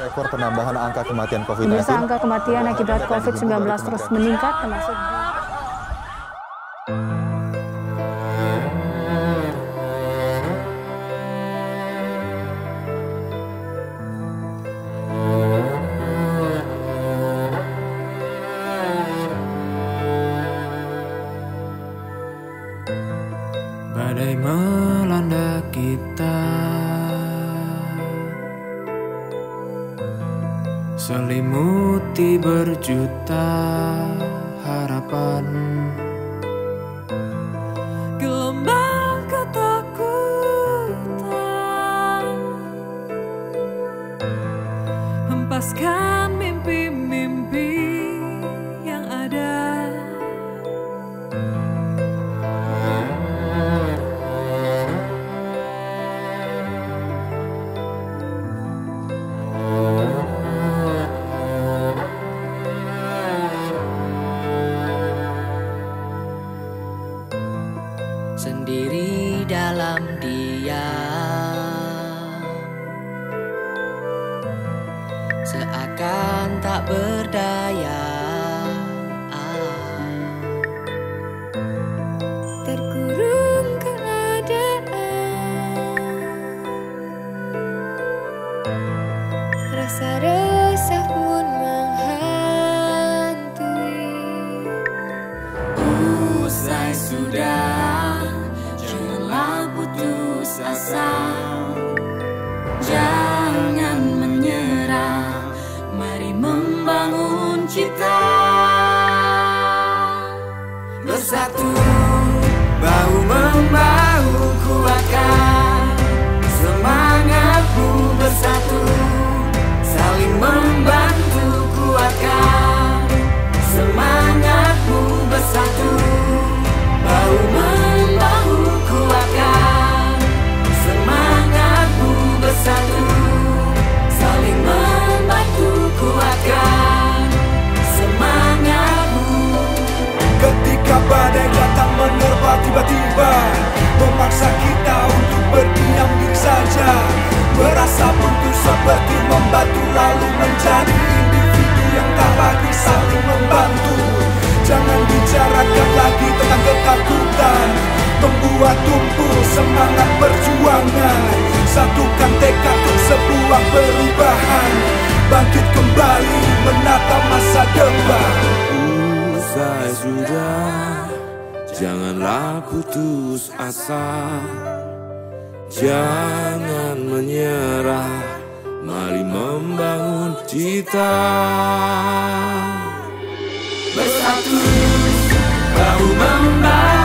Rekor penambahan angka kematian COVID-19. Pemirsa angka kematian akibat COVID-19 terus meningkat termasuk di Badai melanda kita Selimuti berjuta harapan. Gelombang ketakutan. Hempaskan diam seakan tak berdaya. Terkurung keadaan. Rasa membangun cita. Bersatu Bahu membahu perjuangan Satukan tekad untuk sebuah perubahan. Bangkit kembali menata masa depan. Usai sudah Janganlah putus asa. Jangan menyerah Mari membangun cita. Bersatu bahu membahu